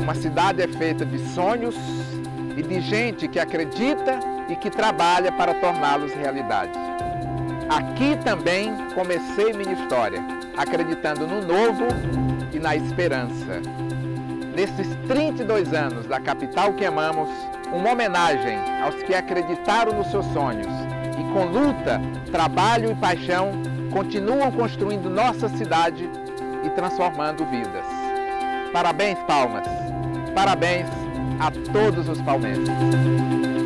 Uma cidade é feita de sonhos e de gente que acredita e que trabalha para torná-los realidade. Aqui também comecei minha história, acreditando no novo e na esperança. Nesses 32 anos da capital que amamos, uma homenagem aos que acreditaram nos seus sonhos e com luta, trabalho e paixão continuam construindo nossa cidade e transformando vidas. Parabéns, Palmas! Parabéns a todos os palmeirenses!